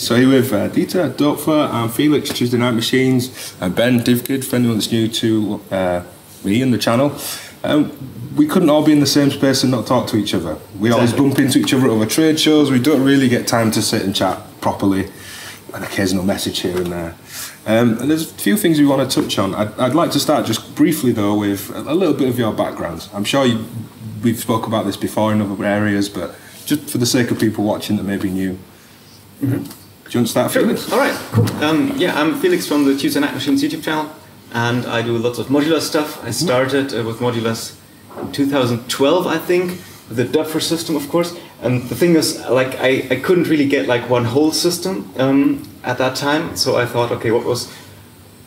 So here with uh, Dieter, Doepfer, and Felix, Tuesday Night Machines, and Ben DivKid, for anyone that's new to uh, me and the channel. Um, we couldn't all be in the same space and not talk to each other. We exactly. always bump into each other at other trade shows. We don't really get time to sit and chat properly. An occasional message here and there. Um, and there's a few things we want to touch on. I'd, I'd, like to start just briefly though with a little bit of your background. I'm sure you, we've spoke about this before in other areas, but just for the sake of people watching that may be new. Mm-hmm. Do you want to start, sure. Felix? All right, cool. Um, yeah, I'm Felix from the Tuesday Night Machines YouTube channel, and I do lots of modular stuff. I mm-hmm. started uh, with Modulus in 2012, I think, with the Doepfer system, of course. And the thing is, like, I, I couldn't really get like one whole system um, at that time, so I thought, okay, what was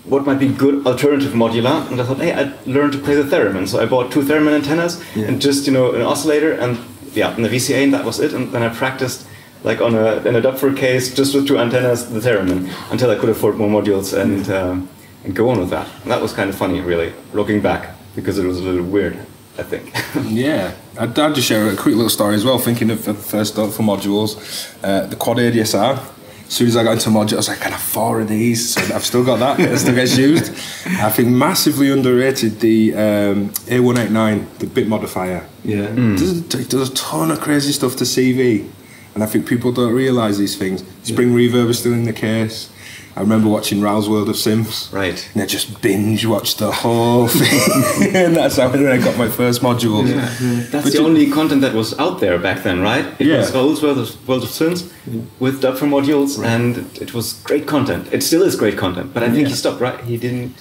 what might be good alternative modular? And I thought, hey, I'd learn to play the theremin. So I bought two theremin antennas yeah. and just you know an oscillator and yeah, and the VCA, and that was it. And then I practiced like on a in a Doepfer case just with two antennas, the theremin, until I could afford more modules and uh, and go on with that. And that was kind of funny, really, looking back, because it was a little weird. I think. yeah, I'd, I'd, just share a quick little story as well. Thinking of the first for modules, uh, the quad ADSR. As soon as I got into module, I was like, "Can I have four of these?" So I've still got that. It still gets used. I think massively underrated the um, A189, the bit modifier. Yeah, mm. it, does, it does a ton of crazy stuff to CV. And I think people don't realise these things. Spring yeah. reverb is still in the case. I remember watching Raul's World of Synths. Right. And I just binge watched the whole thing. and that's how I got my first module. Yeah. yeah. That's but the only content that was out there back then, right? It yeah. was Raul's World of, World of Synths yeah. with Doepfer modules, right. and it was great content. It still is great content, but I think he stopped, right? He didn't.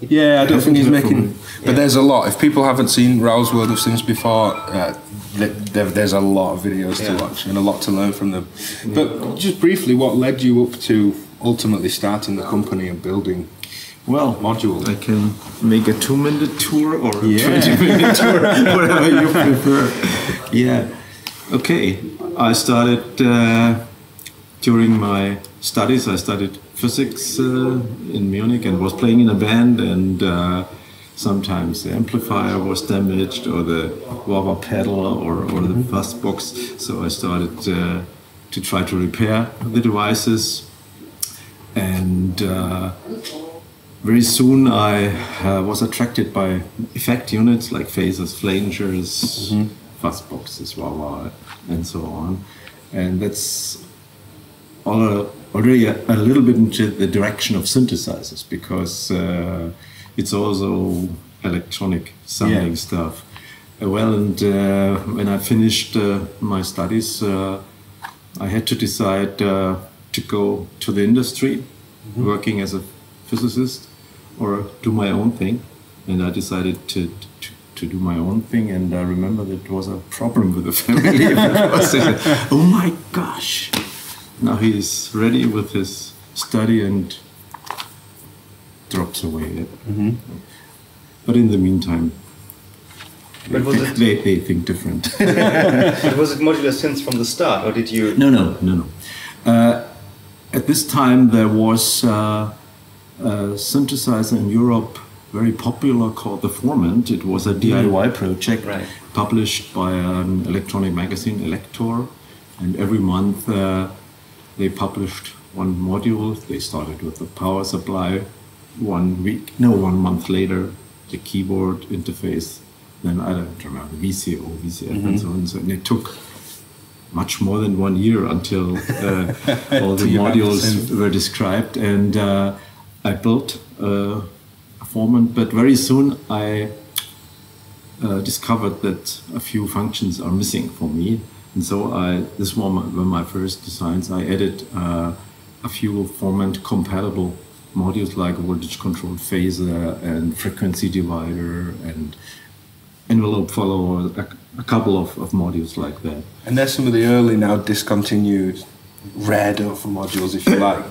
Yeah, I don't think he's making. But there's a lot. If people haven't seen Raul's World of Synths before, uh, there's a lot of videos yeah. to watch and a lot to learn from them. But just briefly, what led you up to ultimately starting the company and building well, modules? I can make a two-minute tour or a yeah. twenty-minute tour, whatever you prefer. Yeah. Okay. I started uh, during my studies. I studied physics uh, in Munich and was playing in a band and. Uh, sometimes the amplifier was damaged or the wah pedal or, or the mm-hmm. fuzz box. So I started uh, to try to repair the devices. And uh, very soon I uh, was attracted by effect units like phasers, flangers, mm-hmm. fuzz boxes, wah wah, and so on. And that's all, already a, a, little bit into the direction of synthesizers because uh, it's also electronic sounding yeah. stuff. Uh, well, and uh, when I finished uh, my studies, uh, I had to decide uh, to go to the industry, mm-hmm. working as a physicist, or do my own thing. And I decided to, to, to do my own thing. And I remember that it was a problem with the family. oh my gosh! Now he is ready with his study and drops away. Mm-hmm. But in the meantime, but was it, they, they think different. was it modular synths from the start, or did you? No, no, no, no. Uh, at this time, there was uh, a synthesizer in Europe very popular called the Formant. It was a DIY mm. project right. published by an electronic magazine, Elektor, and every month uh, they published one module. They started with the power supply, one week, no, one month later, the keyboard interface, then I don't remember, VCO, VCF, mm-hmm. and so on. So, and it took much more than one year until uh, all the modules were described. And uh, I built uh, a Formant, but very soon I uh, discovered that a few functions are missing for me. And so I, this one were my first designs. I added uh, a few Formant compatible modules like voltage controlled phaser and frequency divider and envelope follower, a, a couple of, of modules like that. And there's some of the early now discontinued rare for modules, if you like.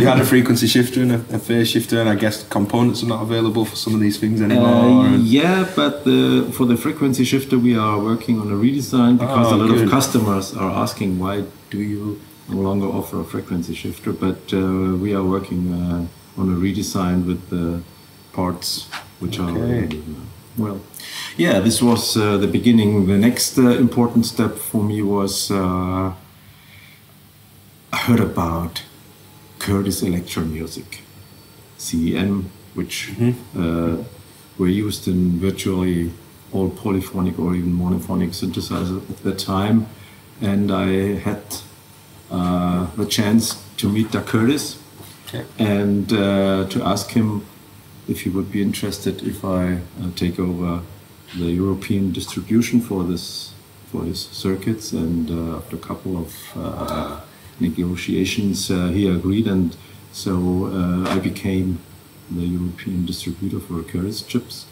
you had a frequency shifter and a, a, phase shifter, and I guess components are not available for some of these things anymore. Uh, yeah, but the, for the frequency shifter, we are working on a redesign because oh, a lot good. of customers are asking why do you no longer offer a frequency shifter, but uh, we are working uh, on a redesign with the parts which okay. are uh, well. Yeah, this was uh, the beginning. The next uh, important step for me was I heard about Curtis Electro Music, CEM, which uh, were used in virtually all polyphonic or even monophonic synthesizers at that time. And I had uh, the chance to meet Doug Curtis Okay. and uh, to ask him if he would be interested if I uh, take over the European distribution for this for his circuits. And uh, after a couple of uh, negotiations, uh, he agreed, and so uh, I became the European distributor for Curtis chips.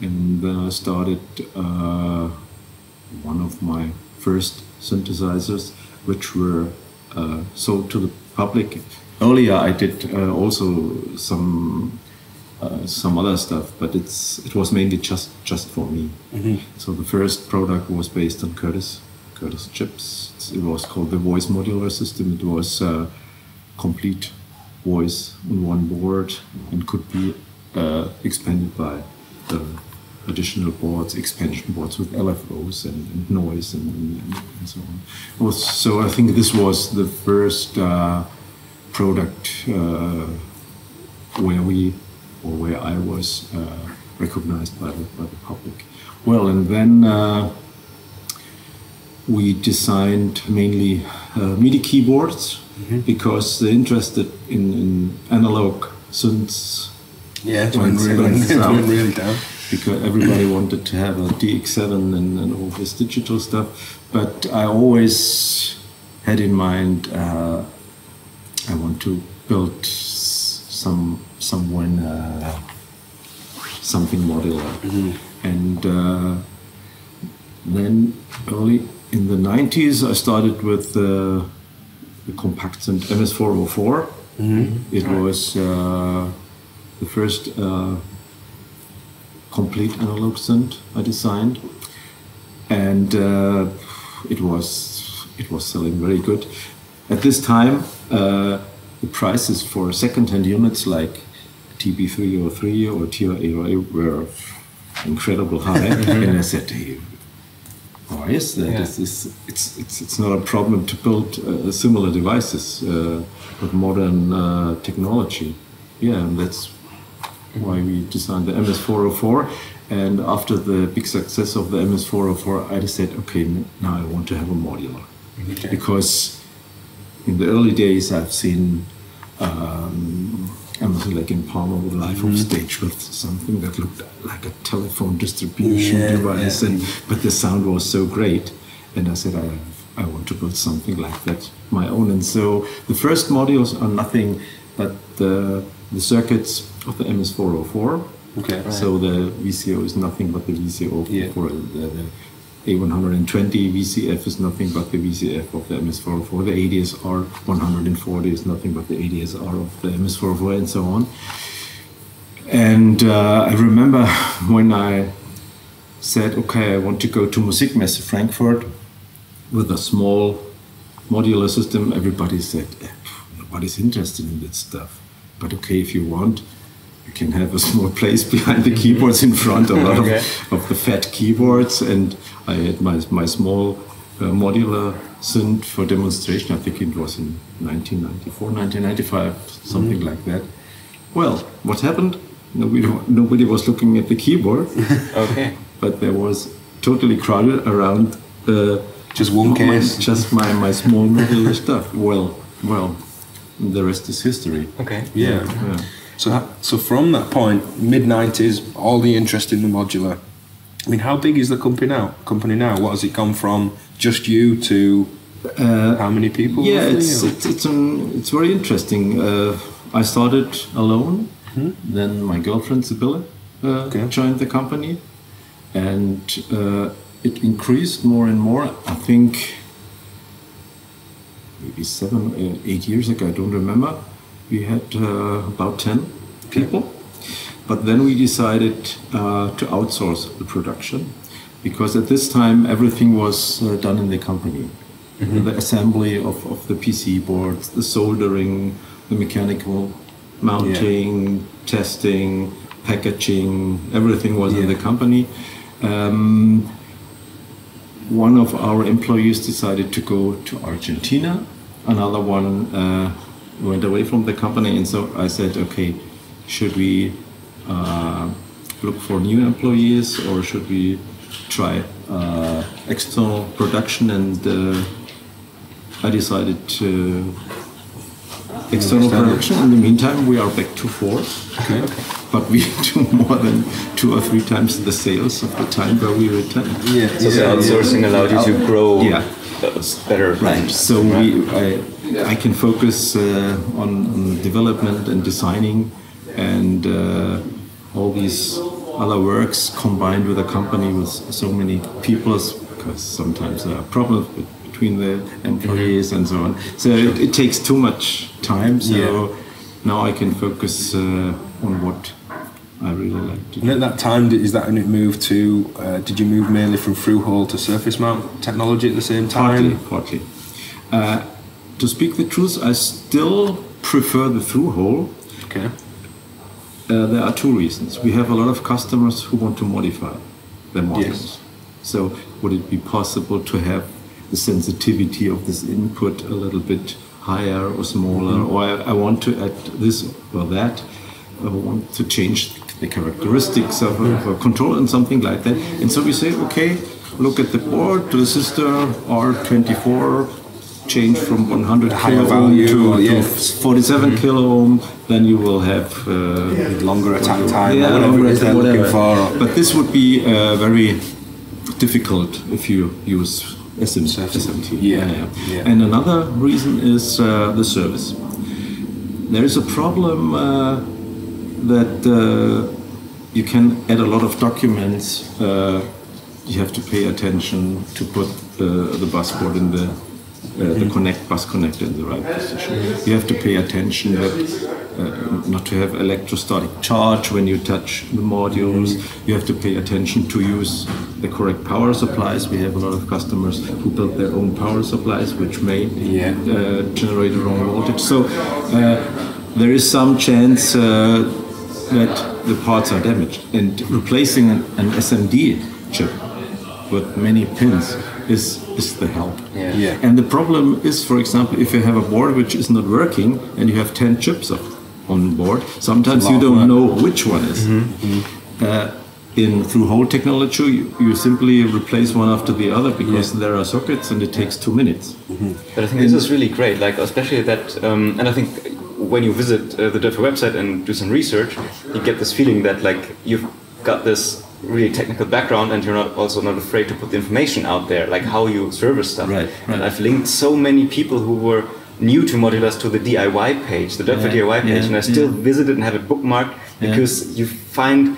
And then I started uh, one of my first synthesizers, which were uh, sold to the public. Earlier, I did uh, also some uh, some other stuff, but it's it was mainly just just for me. So the first product was based on Curtis Curtis chips. It was called the Voice Modular System. It was uh, complete voice on one board and could be uh, expanded by uh, additional boards, expansion boards with LFOs and, and noise and, and, and so on. Was, so I think this was the first uh, product uh, where we or where I was uh, recognized by the, by the public. Well, and then uh, we designed mainly uh, MIDI keyboards because they're interested in, in analog synths. Yeah, When went really, it went really down. because everybody wanted to have a DX7 and, and all this digital stuff. But I always had in mind uh, I want to build some someone uh, something modular, and uh, then early in the 90s I started with uh, the compact synth MS404. It was uh, the first. Uh, complete analog synth I designed, and uh, it was it was selling very good. At this time, uh, the prices for second-hand units like TB303 or TR808 were incredible high, and I said, to why is that? Yeah. Is it's, it's, it's not a problem to build uh, similar devices uh, with modern uh, technology. Yeah, and that's why we designed the MS404. And after the big success of the MS404, I decided, okay, now I want to have a modular. Okay. Because in the early days, I've seen um, Emerson Lake and Palmer with live Mm-hmm. off stage with something that looked like a telephone distribution Yeah, device, yeah. and but the sound was so great, and I said I, I want to build something like that my own. And so the first modules are nothing but the the circuits of the MS404. Okay. So the VCO is nothing but the VCO Yeah. for the, the A120 VCF is nothing but the VCF of the MS404. The ADSR 140 is nothing but the ADSR of the MS404 and so on. And uh, I remember when I said, okay, I want to go to Musikmesse Frankfurt with a small modular system, everybody said, eh, nobody's interested in that stuff. But okay, if you want, you can have a small place behind the keyboards in front, a lot Okay. of, of the fat keyboards. And I had my, my small uh, modular synth for demonstration. I think it was in 1994, 1995, something like that. Well, what happened? Nobody, nobody was looking at the keyboard Okay. but there was totally crowded around uh, Just one my- just my, my small modular stuff. Well, well, the rest is history. Okay. Yeah. Yeah. So, ha- so from that point, mid '90s, all the interest in the modular. I mean, how big is the company now? Company now, what has it gone from? Just you to Uh, how many people? yeah, it's it's it's, um, it's very interesting. Uh, I started alone. Then my girlfriend Sibylle uh, Hmm? Okay. joined the company, and uh, it increased more and more. I think maybe seven, uh, eight years ago. I don't remember. We had uh, about ten people, but then we decided uh, to outsource the production because at this time everything was uh, done in the company. The assembly of, of the PC boards, the soldering, the mechanical mounting, testing, packaging, everything was in the company. Um, one of our employees decided to go to Argentina. Another one uh, went away from the company, and so I said, okay, should we uh, look for new employees or should we try uh, external production? And uh, I decided to external production. In the meantime, we are back to four. Okay. But we do more than two or three times the sales of the time where we return. Yeah. So the outsourcing allowed you to grow Yeah. better. Right. So we, I, I can focus uh, on, on development and designing, and uh, all these other works combined with a company with so many people, because sometimes there are problems between the employees and so on. So it, it takes too much time. So Yeah. now I can focus uh, on what I really like to do. And at that time, did- is that when it moved to? Uh, did you move mainly from through hole to surface mount technology at the same Partly, time? partly. Uh, to speak the truth, I still prefer the through hole. Okay. Uh, there are two reasons. We have a lot of customers who want to modify their models. Yes. So, would it be possible to have the sensitivity of this input a little bit higher or smaller? Mm-hmm. Or I, I want to add this or that. I want to change the characteristics of a, of a control and something like that. And so we say, okay, look at the board, the resistor R24, change from 100 higher kilo ohm value, to, or, to yeah. 47 kilo ohm, then you will have uh, Longer attack time, yeah, whatever longer it is they're attack, looking whatever. for. But this would be uh, very difficult if you use SM, SMT. Yeah, yeah. And another reason is uh, the service. There is a problem uh, that uh, you can add a lot of documents. Uh, you have to pay attention to put the, the bus board in the uh, the connect bus connector in the right position. You have to pay attention that uh, not to have electrostatic charge when you touch the modules. You have to pay attention to use the correct power supplies. We have a lot of customers who build their own power supplies, which may Yeah. uh, generate the wrong voltage. So uh, there is some chance uh, that the parts are damaged. And replacing an, an SMD chip with many pins is, is the help. Yeah. Yeah. And the problem is, for example, if you have a board which is not working and you have 10 chips of, on board, sometimes you don't work. know which one is. Uh, in through hole technology, you, you simply replace one after the other because there are sockets and it takes two minutes. But I think this is really great, like especially that, um, and I think when you visit uh, the Doepfer website and do some research, you get this feeling that like you've got this really technical background and you're not also not afraid to put the information out there, like how you service stuff. Right, right. And. I've linked so many people who were new to Modulus to the DIY page, the Doepfer Yeah, DIY page, yeah, and I still yeah. visit it and have it bookmarked because you find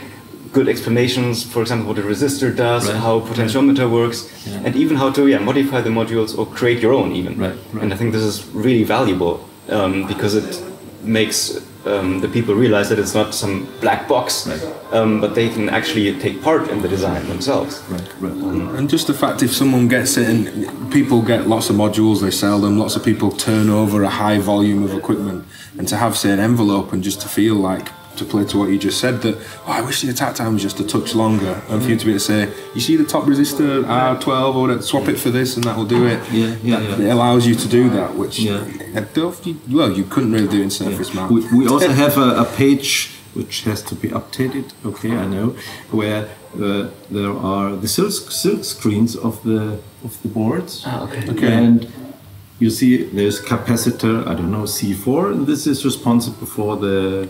good explanations, for example, what a resistor does, Right, how potentiometer works, Yeah. and even how to yeah, modify the modules or create your own even. Right, right. And I think this is really valuable um, because it makes um, the people realize that it's not some black box, Right. um, but they can actually take part in the design themselves. Right, right. And just the fact if someone gets it and people get lots of modules, they sell them, lots of people turn over a high volume of equipment, and to have, say, an envelope and just to feel like, to play to what you just said, that, oh, I wish the attack time was just a touch longer, and for you to be able to say, you see the top resistor R12 or whatever, swap it for this and that will do it. Yeah, yeah, That- yeah. It allows you to do that, which, Yeah. I you- well, you couldn't really do in surface mount. We, we also have a, a page which has to be updated. Okay, I know, where uh, there are the silk, silk screens of the of the boards. Ah, okay. Okay. And you see, there's capacitor. I don't know C4, and this is responsible for the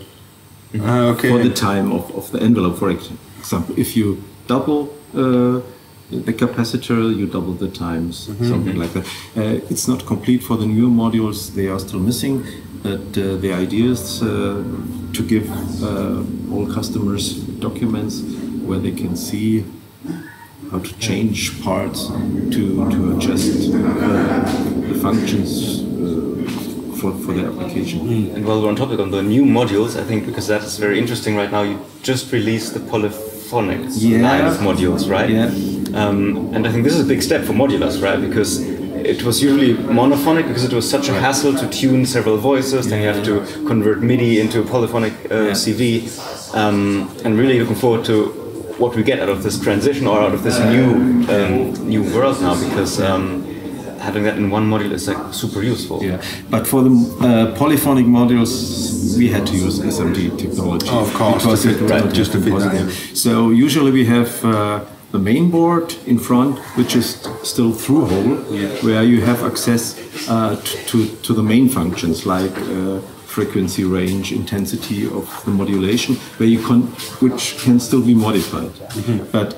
Ah, okay. for the time of, of the envelope. For example, if you double uh, the capacitor, you double the times, something like that. Uh, it's not complete for the newer modules; they are still missing. But uh, the idea is uh, to give uh, all customers documents where they can see how to change parts to, to adjust uh, the functions for, for the application. And while we're on topic on the new modules, I think because that is very interesting right now, you just released the polyphonic Yeah. line of modules, right? Yeah. Um, and I think this is a big step for modulars, right? Because it was usually monophonic because it was such a hassle to tune several voices. Then you have to convert MIDI into a polyphonic uh. CV. Um, and really looking forward to what we get out of this transition or out of this new um, new world now. Because um, having that in one module is like super useful. Yeah, but for the uh, polyphonic modules, we had to use SMD technology. Oh, of course, because to it fit- just to fit that in. So usually we have uh, the main board in front, which is still through hole, where you have access uh, to to the main functions like. Frequency range intensity of the modulation where you can which can still be modified. But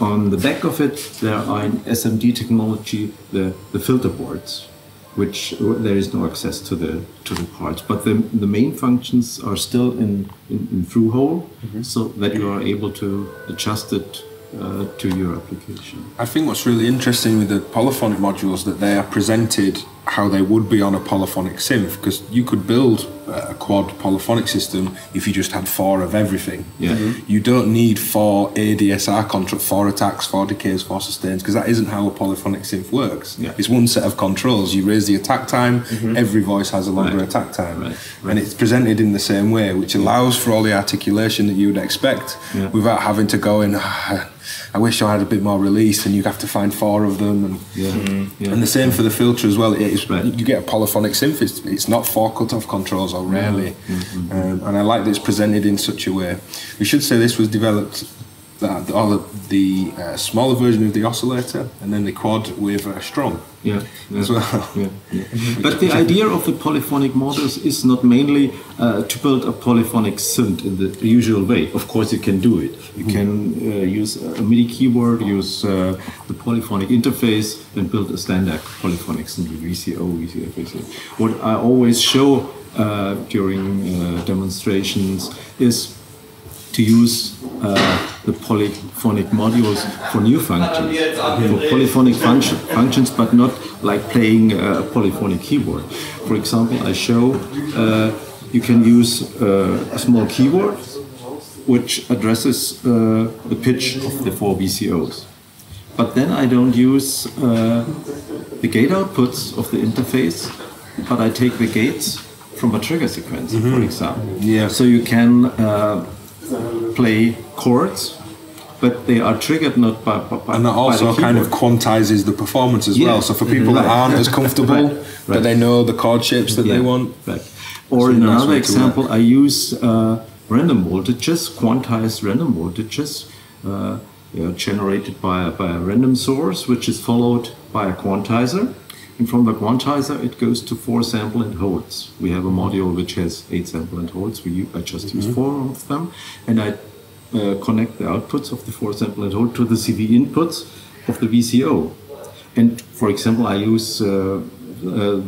on the back of it there are in smd technology the, the filter boards which there is no access to the to the parts. But the, the main functions are still in, in, in through hole so that you are able to adjust it uh, to your application. I think what's really interesting with the polyphonic modules that they are presented how they would be on a polyphonic synth because you could build a quad polyphonic system if you just had four of everything. Yeah. Mhm. You don't need four ADSR control, four attacks, four decays, four sustains because that isn't how a polyphonic synth works. Yeah. It's one set of controls. You raise the attack time, every voice has a longer Right. attack time. Right. And it's presented in the same way, which allows for all the articulation that you would expect Yeah. without having to go in. "Ah, I wish I had a bit more release, and you have to find four of them. And, Yeah. Mhm. Yeah. and the same for the filter as well. It is, Right. You get a polyphonic synth, it's, it's not four cut-off controls, or rarely. Mm-hmm. Um, and I like that it's presented in such a way. We should say this was developed, that all of the uh, smaller version of the oscillator, and then the quad with a strum yeah, yeah. as well. Yeah, yeah. But the idea of the polyphonic models is not mainly uh, to build a polyphonic synth in the usual way. Of course, you can do it. You can uh, use a MIDI keyboard, use uh, the polyphonic interface, and build a standard polyphonic synth with VCO, VCF, VCO. What I always show uh, during uh, demonstrations is to use uh, the polyphonic modules for new functions, for polyphonic function, functions, but not like playing a polyphonic keyboard. For example, I show uh, you can use uh, a small keyboard which addresses uh, the pitch of the four VCOs. But then I don't use uh, the gate outputs of the interface, but I take the gates from a trigger sequencer, for example. Yeah. So you can uh, play chords, but they are triggered not by, by And that also kind of quantizes the performance as Yeah. well. So for people that aren't as comfortable, Right. but Right. they know the chord shapes that they want. Right. Or That's in a nice another example, I use uh, random voltages, quantized random voltages. Uh, they are generated by, by a random source, which is followed by a quantizer. And from the quantizer, it goes to four sample and holds. We have a module which has eight sample and holds. We, I just use four of them. And I uh, connect the outputs of the four sample and hold to the CV inputs of the VCO. And for example, I use uh, uh,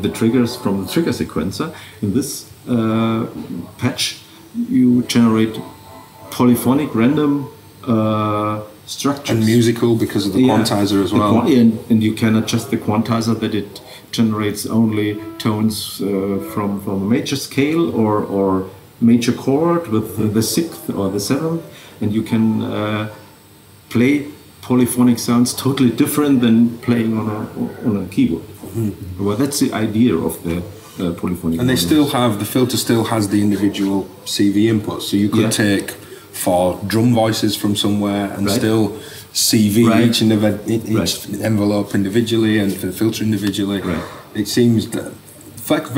the triggers from the trigger sequencer. In this uh, patch, you generate polyphonic random structures. And musical because of the Yeah, quantizer as well. quan- and, and you can adjust the quantizer that it generates only tones uh, from, from a major scale or, or major chord with the sixth or the seventh, and you can uh, play polyphonic sounds totally different than playing on a, on a keyboard. Well, that's the idea of the uh, polyphonic. And they models. still have the filter still has the individual CV inputs, so you could Yeah. take four drum voices from somewhere and Right. still CV Right. each, each envelope individually and for the filter individually. Right. It seems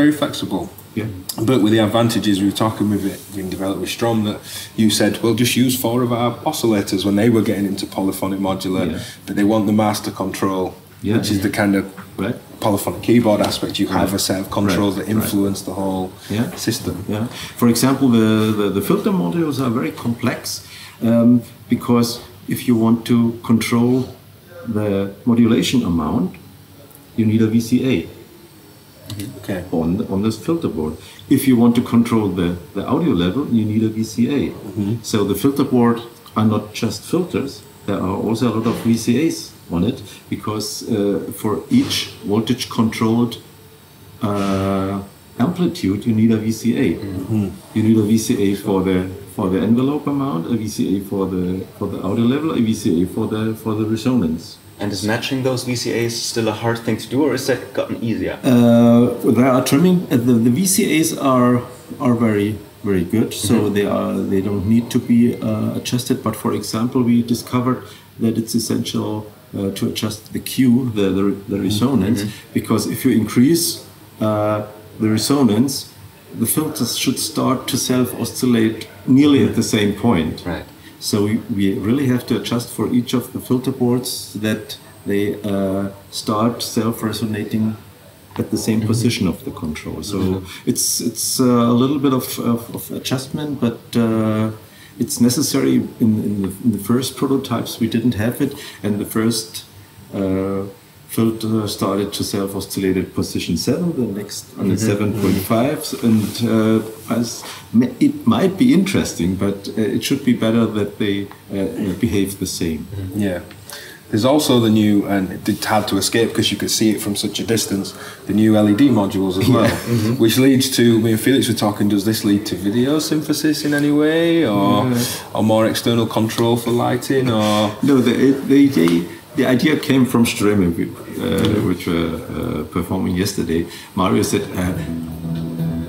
very flexible. Yeah. But with the advantages we were talking with it being developed with Ströme that you said, well, just use four of our oscillators when they were getting into polyphonic modular, Yeah. but they want the master control, Yeah. which is the kind of Right. Polyphonic keyboard aspect. You have a set of controls Right. that influence the whole Yeah. system. Yeah. For example, the, the, the filter modules are very complex um, because if you want to control the modulation amount, you need a VCA Okay. on, the, on this filter board. If you want to control the, the audio level, you need a VCA. So the filter board are not just filters, there are also a lot of VCAs on it because uh, for each voltage controlled uh, amplitude you need a VCA. You need a VCA for the for the envelope amount, a VCA for the for the audio level, a VCA for the for the resonance. And is matching those VCAs still a hard thing to do, or is that gotten easier? Uh, there are trimming. Uh, the, the VCAs are are very very good, so they are they don't need to be uh, adjusted. But for example, we discovered that it's essential uh, to adjust the Q, the, the, the resonance, because if you increase uh, the resonance, the filters should start to self oscillate nearly at the same point. Right. So we, we really have to adjust for each of the filter boards that they uh, start self resonating at the same position of the control. So it's it's uh, a little bit of, of, of adjustment, but uh, it's necessary. In, in, the, in the first prototypes, we didn't have it, and the first uh, filter started to self oscillate at position seven. The next on the seven point five, and uh, as it might be interesting, but uh, it should be better that they uh, behave the same. Yeah. There's also the new, and it's hard to escape because you could see it from such a distance, the new LED modules as well. Which leads to, me and Felix were talking, does this lead to video synthesis in any way? Or, or more external control for lighting? Or No, the, the, the, the idea came from streaming, uh, which were uh, performing yesterday. Mario said, uh,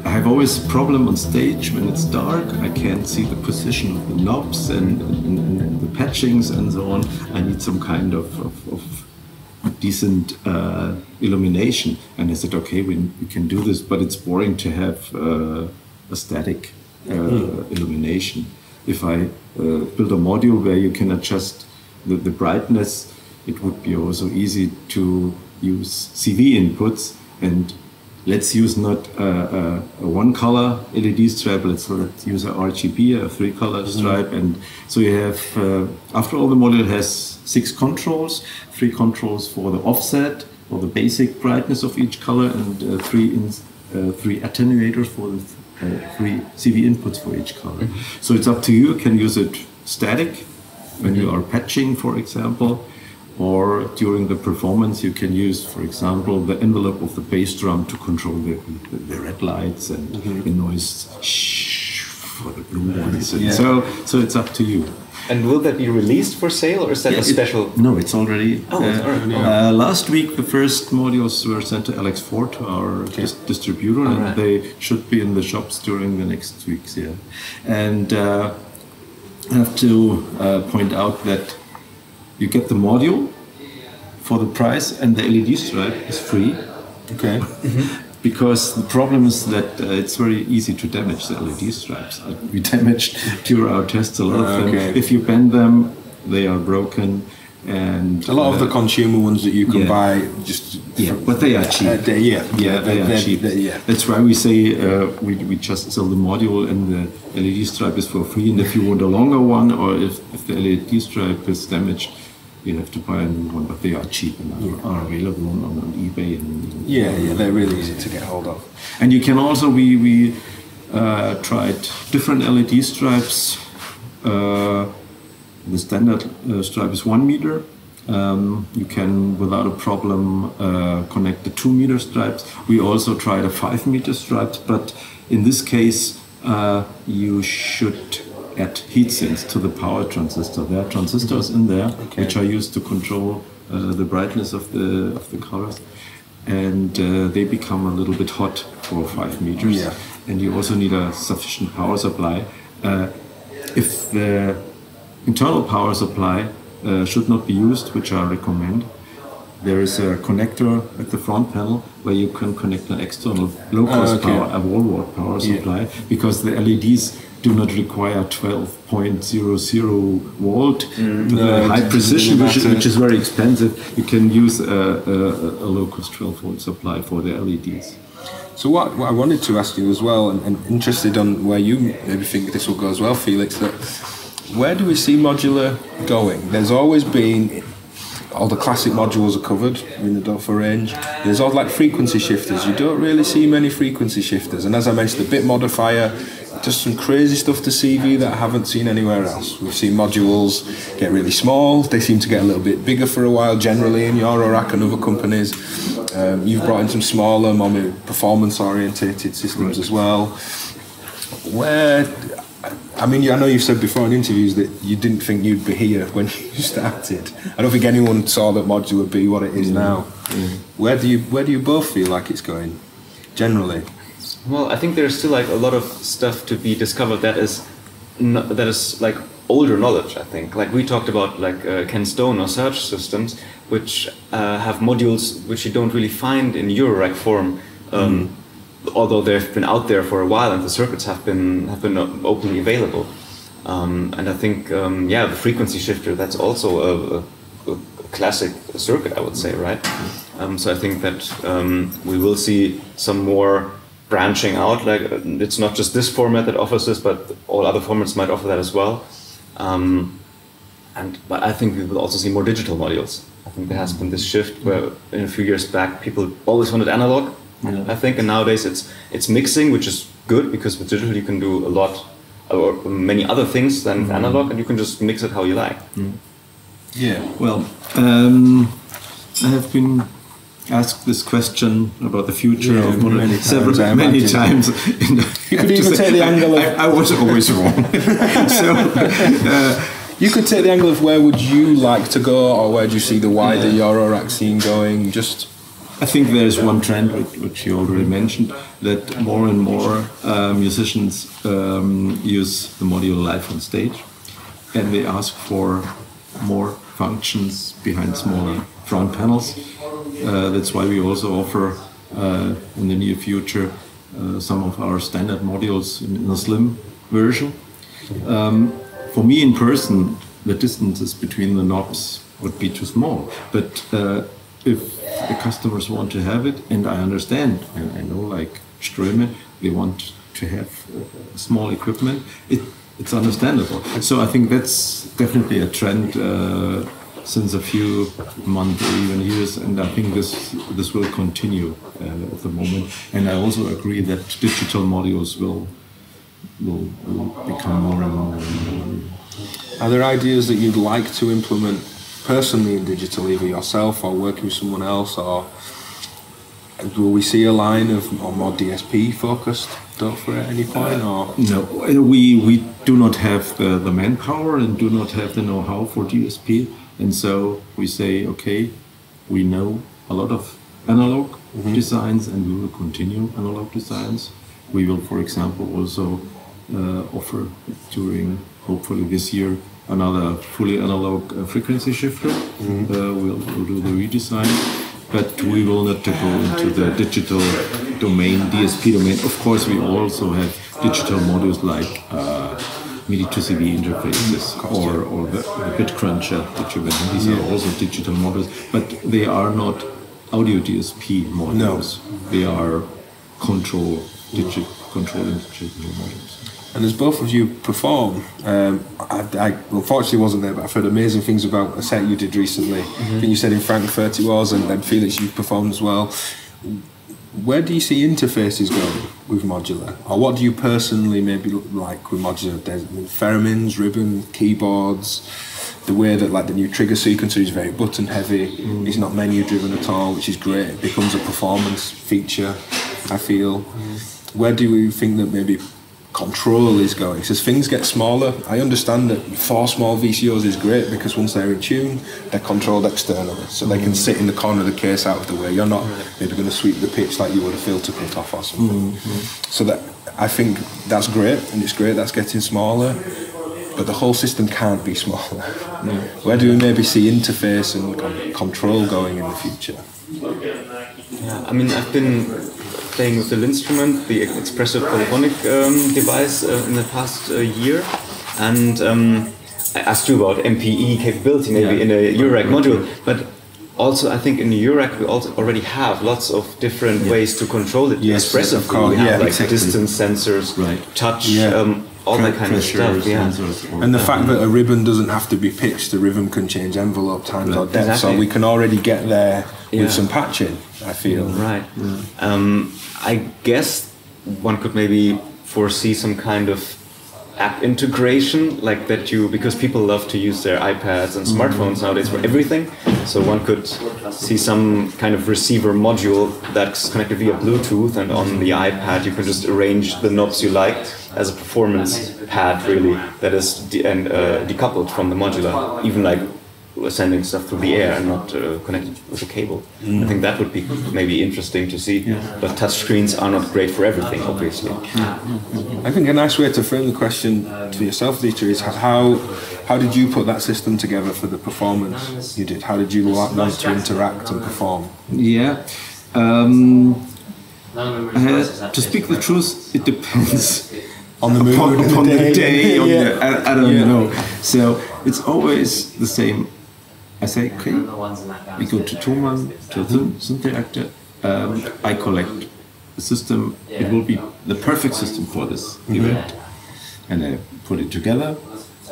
I have always a problem on stage when it's dark. I can't see the position of the knobs and, and, and the patchings and so on. I need some kind of, of, of decent uh, illumination. And I said, okay, we, we can do this, but it's boring to have uh, a static uh, illumination. If I uh, build a module where you can adjust the, the brightness, it would be also easy to use CV inputs and let's use not a, a, a one color LED stripe, let's, let's use a RGB, a three color stripe. And so you have, uh, after all, the module has six controls, three controls for the offset or the basic brightness of each color, and uh, three, in, uh, three attenuators for the uh, three CV inputs for each color. So it's up to you. You can use it static when you are patching, for example, or during the performance you can use, for example, the envelope of the bass drum to control the, the, the red lights and the noise shh, for the blue ones. And Yeah. So, so it's up to you. And will that be released for sale, or is that a It- special? no, it's already. Oh, it's uh, already- uh, last week, the first modules were sent to LX4 to our dis- distributor, and Alright. they should be in the shops during the next weeks. Yeah, and uh, I have to uh, point out that you get the module for the price, and the LED stripe is free okay, because the problem is that uh, it's very easy to damage the LED stripes. Uh, We damaged during our tests a lot of them. Okay. If you bend them, they are broken, and a lot of uh, the consumer ones that you can yeah. buy just yeah, but they are cheap. Uh, they- yeah, yeah, they they're- are they're- cheap. they're- yeah. That's why we say uh, we, we just sell the module and the LED stripe is for free. And if you want a longer one, or if, if the LED stripe is damaged, you have to buy a new one. But they are cheap and are, are available on, on eBay. And, yeah, yeah, they're really easy to get hold of. and you can also we we uh, tried different LED stripes. Uh, the standard uh, stripe is one meter. Um, you can, without a problem, uh, connect the two meter stripes. We also tried a five meter stripes, but in this case, uh, you should add heat sinks to the power transistor. There are transistors in there which are used to control uh, the brightness of the of the colors, and uh, they become a little bit hot for five meters. Yeah. And you also need a sufficient power supply. Uh, if the internal power supply uh, should not be used, which I recommend, there is a connector at the front panel where you can connect an external low cost Ah, okay. power, a wall wart power Yeah. supply, because the LEDs do not require 12.00 volt Mm, no, high precision, which, is- which is very expensive. You can use a, a, a low cost 12 volt supply for the LEDs. So what, what I wanted to ask you as well, and, and interested on where you maybe think this will go as well, Felix, that where do we see modular going? There's always been all the classic modules are covered in the Doepfer range. There's all like frequency shifters. You don't really see many frequency shifters. And as I mentioned, the bit modifier does some crazy stuff to CV that I haven't seen anywhere else. We've seen modules get really small. They seem to get a little bit bigger for a while generally in Eurorack and other companies. Um, you've brought in some smaller, more performance-orientated systems as well. Where, I mean, I know you've said before in interviews that you didn't think you'd be here when you started. I don't think anyone saw that module would be what it is now. Where do you Where do you both feel like it's going, generally? Well, I think there's still like a lot of stuff to be discovered that is that is like older knowledge. I think, like we talked about, like uh, Ken Stone or Serge systems, which uh, have modules which you don't really find in Eurorack form. Um, mm. Although they've been out there for a while and the circuits have been have been openly available, um, and I think um, yeah, the frequency shifter that's also a, a, a, classic circuit, I would say, right? Um, so I think that um, we will see some more branching out. Like it's not just this format that offers this, but all other formats might offer that as well. Um, and but I think we will also see more digital modules. I think there has been this shift where in a few years back people always wanted analog. Yeah. I think, and nowadays it's it's mixing, which is good because with digital you can do a lot or many other things than mm. analog, and you can just mix it how you like. Mm. Yeah. Well, um, I have been asked this question about the future yeah, of many several times, many times. you could even say, take the angle of I, I was always wrong. so. Uh, you could take the angle of where would you like to go, or where do you see the wider yeah. Eurorack scene going? Just, I think there's one trend which you already mentioned that more and more uh, musicians um, use the module live on stage, and they ask for more functions behind smaller front panels. Uh, that's why we also offer uh, in the near future uh, some of our standard modules in, in a slim version. Um, for me in person, the distances between the knobs would be too small. But uh, if the customers want to have it, and I understand, and I know like Ströme, they want to have small equipment, it, it's understandable. So I think that's definitely a trend uh, since a few months or even years, and I think this this will continue uh, at the moment. And I also agree that digital modules will will, will become more and more. And more. Are there ideas that you'd like to implement personally in digital, either yourself or working with someone else, or will we see a line of or more DSP focused for at any point? Or no, we we do not have the, the manpower and do not have the know-how for DSP, and so we say, okay, we know a lot of analog mm-hmm. designs, and we will continue analog designs. We will, for example, also uh, offer during hopefully this year another fully analog uh, frequency shifter. Mm-hmm. Uh, we'll, we'll do the redesign but we will not go into the digital domain, DSP domain. Of course, we also have digital modules like uh, MIDI to CV interfaces or, or the, the bit cruncher that you mentioned. These are also digital modules, but they are not audio DSP modules. No. They are control, digital controlling digital modules. And as both of you perform, um, I, I, unfortunately wasn't there, but I've heard amazing things about a set you did recently. Mm-hmm. I think you said in Frankfurt it was, and then Felix, you performed as well. Where do you see interfaces going with modular, or what do you personally maybe like with modular? There's theremins, ribbon, keyboards. The way that like the new trigger sequencer is very button heavy, mm. it's not menu driven at all, which is great. It becomes a performance feature. I feel. Mm. Where do you think that maybe control is going. So as things get smaller, I understand that four small VCOs is great because once they're in tune, they're controlled externally. So they can sit in the corner of the case out of the way. You're not maybe going to sweep the pitch like you would a filter pit off or something. Mm-hmm. So that I think that's great, and it's great that's getting smaller. But the whole system can't be smaller. Where do we maybe see interface and control going in the future? Yeah, I mean, I've been playing with the instrument, the expressive polyphonic um, device uh, in the past uh, year, and um, I asked you about MPE capability maybe yeah. in a Eurorack module, but also I think in the Eurorack we also already have lots of different yeah. ways to control it yes, expressively. Course, we have yeah, like exactly. distance sensors, right. touch, yeah. um, all that kind of stuff. Yeah. And the fact that a ribbon doesn't have to be pitched, the rhythm can change envelope times right. or depth, exactly. so we can already get there with some patching. I feel right. Um, I guess one could maybe foresee some kind of app integration like that you because people love to use their iPads and smartphones nowadays for everything. So one could see some kind of receiver module that's connected via Bluetooth and on the iPad you can just arrange the knobs you like as a performance pad really that is de and uh, decoupled from the modular. Even like sending stuff through the air and not uh, connected with a cable. I think that would be maybe interesting to see. But touchscreens are not great for everything, obviously. I think a nice way to frame the question to yourself, Dieter, is how how did you put that system together for the performance you did? How did you wa- want to interact and perform? Yeah. Um, uh, to speak the truth, it depends On the mood, upon, on the upon the day. day. on Yeah. the, I, I don't Yeah. know. So it's always the same. I say, okay, we go to Thomann, to the Synth Reactor. Um, I collect the system. It will be the perfect system for this event. And I put it together,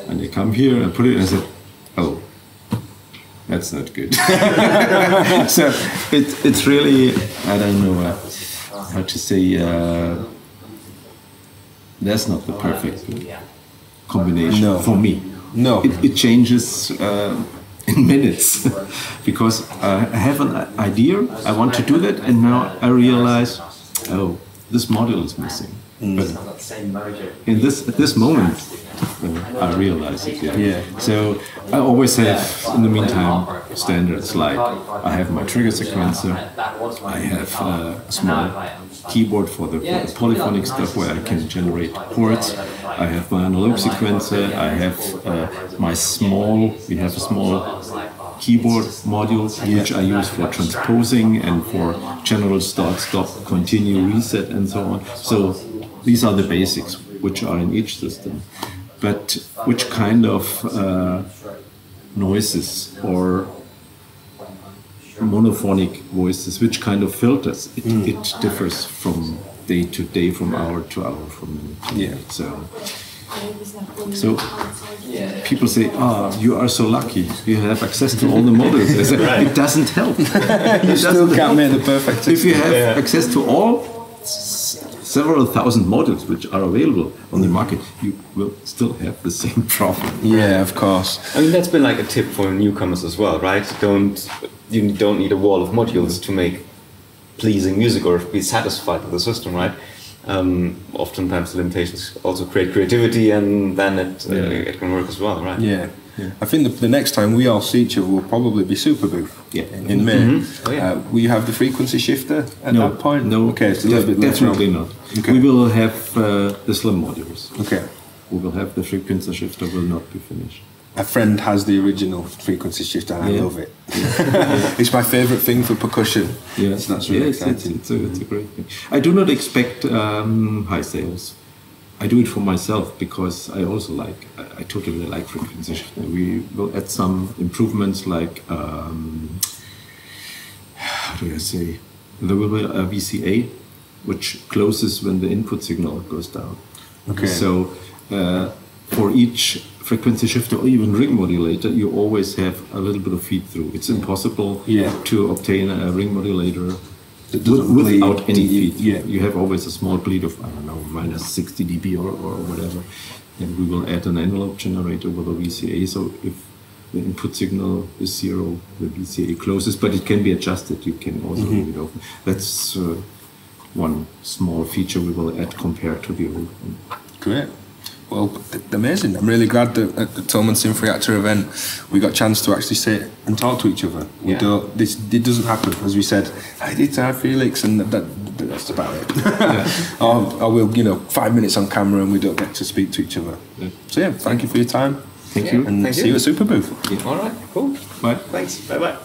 and they come here and put it, and I said, oh, that's not good. so it, it's really, I don't know uh, how to say, uh, that's not the perfect combination No. for me. No. It, it changes uh, in minutes. Because I have an idea, I want to do that, and now I realize, oh, this module is missing. But in this at this moment, uh, I realize it. Yeah. Yeah. So I always have, in the meantime, standards like I have my trigger sequencer, I have uh, a small keyboard for the, for the polyphonic stuff where I can generate chords. I have my analog sequencer. I have uh, my small. We have a small keyboard module which I use for transposing and for general start, stop, continue, reset, and so on. So these are the basics which are in each system. But which kind of uh, noises or monophonic voices, which kind of filters, it, it differs from day to day, from hour to hour, from minute to Yeah. minute. So, so people say, "Ah, you are so lucky. You have access to all the models." I say, It doesn't help. You still can't make the perfect if you system. have access to all several thousand models which are available on the market, you will still have the same problem. Yeah, of course. I mean, that's been like a tip for newcomers as well, right? Don't you don't need a wall of modules to make pleasing music or be satisfied with the system, right? Um, oftentimes, limitations also create creativity, and then it uh, Yeah. it can work as well, right? Yeah. I think the, the next time we all see each other will probably be Superbooth Yeah. in, in May. Oh, yeah. uh, will you have the frequency shifter at No, that point? no, Okay, it's a little def- bit later definitely not. Okay. We will have uh, the slim modules. Okay. We will have the frequency shifter will not be finished. A friend has the original frequency shifter and I love it. it's my favourite thing for percussion. Yes, So that's really yeah, it's, it's, exciting. it's, a, it's a great thing. I do not expect um, high sales. I do it for myself because I also like, I, I totally like frequency shifter. We will add some improvements like, um, how do I say, there will be a VCA which closes when the input signal goes down. Okay. So uh, for each frequency shifter or even ring modulator, you always have a little bit of feed through. It's impossible Yeah. to obtain a ring modulator bleed without any feed. through. yeah. You have always a small bleed of, I don't know, minus 60 dB or, or whatever. And we will add an analog generator with a VCA. So if the input signal is zero, the VCA closes, but it can be adjusted. You can also Mm-hmm. leave it open. That's uh, one small feature we will add compared to the old one. Great. Well, amazing. I'm really glad that uh, at the Thomann Synth Reactor event we got a chance to actually sit and talk to each other. We Yeah. don't. This it doesn't happen, as we said. I did to have Felix, and that, that, that's about it. or, or we'll, you know, five minutes on camera and we don't get to speak to each other. Yeah. So yeah, thank you for your time. Thank you. And Thank see you. you at Superbooth. All right, cool. Bye. Thanks. Bye bye.